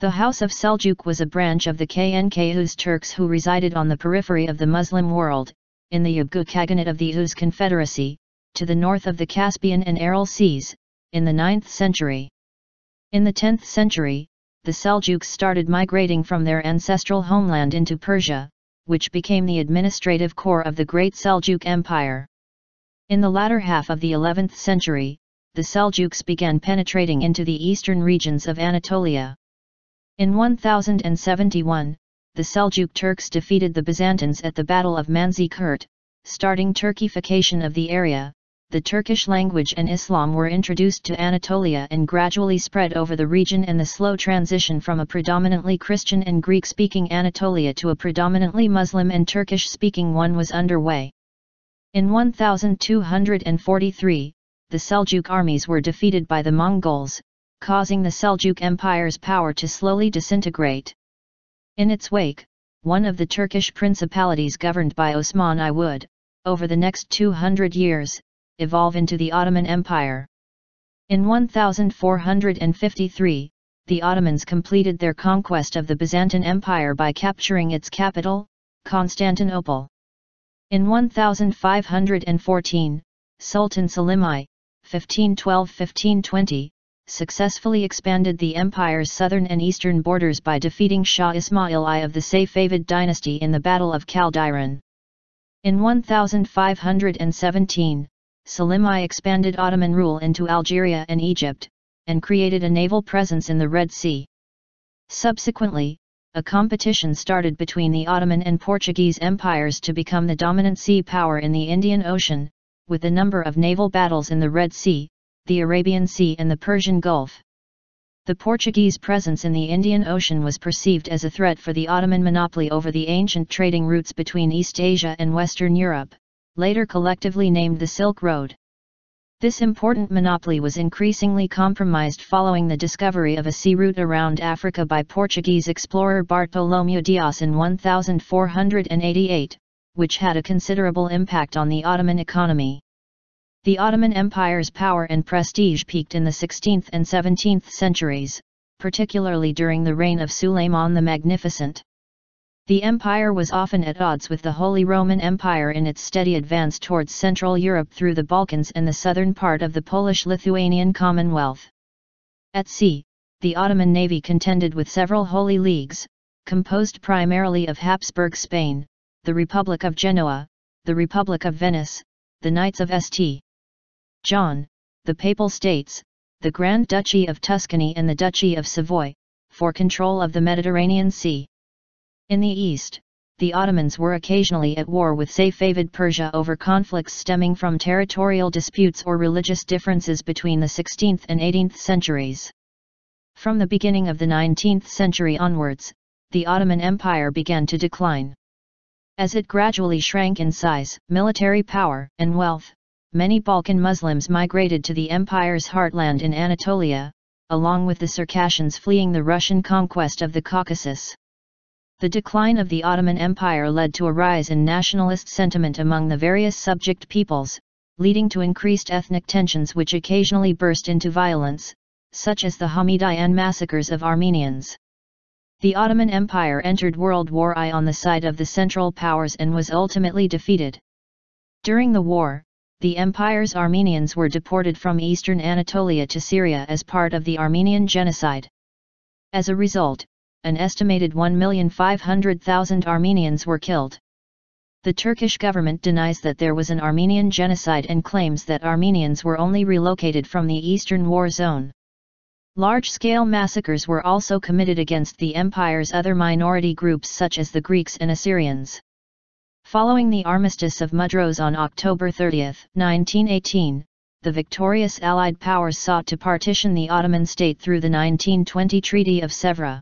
The House of Seljuk was a branch of the Kınık Oğuz Turks who resided on the periphery of the Muslim world, in the Yabghu Khaganate of the Oğuz Confederacy, to the north of the Caspian and Aral Seas, in the 9th century. In the 10th century, the Seljuks started migrating from their ancestral homeland into Persia, which became the administrative core of the Great Seljuk Empire. In the latter half of the 11th century, the Seljuks began penetrating into the eastern regions of Anatolia. In 1071, the Seljuk Turks defeated the Byzantines at the Battle of Manzikert, starting Turkification of the area. The Turkish language and Islam were introduced to Anatolia and gradually spread over the region and the slow transition from a predominantly Christian and Greek-speaking Anatolia to a predominantly Muslim and Turkish-speaking one was underway. In 1243, the Seljuk armies were defeated by the Mongols, causing the Seljuk Empire's power to slowly disintegrate. In its wake, one of the Turkish principalities governed by Osman I would, over the next 200 years, evolve into the Ottoman Empire. In 1453, the Ottomans completed their conquest of the Byzantine Empire by capturing its capital, Constantinople. In 1514, Sultan Selim I, 1512-1520, successfully expanded the empire's southern and eastern borders by defeating Shah Ismail I of the Safavid dynasty in the Battle of Chaldiran. In 1517, Selim I expanded Ottoman rule into Algeria and Egypt, and created a naval presence in the Red Sea. Subsequently, a competition started between the Ottoman and Portuguese empires to become the dominant sea power in the Indian Ocean, with a number of naval battles in the Red Sea, the Arabian Sea and the Persian Gulf. The Portuguese presence in the Indian Ocean was perceived as a threat for the Ottoman monopoly over the ancient trading routes between East Asia and Western Europe, later collectively named the Silk Road. This important monopoly was increasingly compromised following the discovery of a sea route around Africa by Portuguese explorer Bartolomeu Dias in 1488, which had a considerable impact on the Ottoman economy. The Ottoman Empire's power and prestige peaked in the 16th and 17th centuries, particularly during the reign of Suleiman the Magnificent. The empire was often at odds with the Holy Roman Empire in its steady advance towards Central Europe through the Balkans and the southern part of the Polish-Lithuanian Commonwealth. At sea, the Ottoman navy contended with several Holy Leagues, composed primarily of Habsburg Spain, the Republic of Genoa, the Republic of Venice, the Knights of St. John, the Papal States, the Grand Duchy of Tuscany and the Duchy of Savoy, for control of the Mediterranean Sea. In the east, the Ottomans were occasionally at war with Safavid Persia over conflicts stemming from territorial disputes or religious differences between the 16th and 18th centuries. From the beginning of the 19th century onwards, the Ottoman Empire began to decline. As it gradually shrank in size, military power, and wealth, many Balkan Muslims migrated to the empire's heartland in Anatolia, along with the Circassians fleeing the Russian conquest of the Caucasus. The decline of the Ottoman Empire led to a rise in nationalist sentiment among the various subject peoples, leading to increased ethnic tensions which occasionally burst into violence, such as the Hamidian massacres of Armenians. The Ottoman Empire entered World War I on the side of the Central Powers and was ultimately defeated. During the war, the empire's Armenians were deported from eastern Anatolia to Syria as part of the Armenian genocide. As a result, an estimated 1,500,000 Armenians were killed. The Turkish government denies that there was an Armenian genocide and claims that Armenians were only relocated from the eastern war zone. Large-scale massacres were also committed against the empire's other minority groups such as the Greeks and Assyrians. Following the Armistice of Mudros on October 30, 1918, the victorious Allied powers sought to partition the Ottoman state through the 1920 Treaty of Sèvres.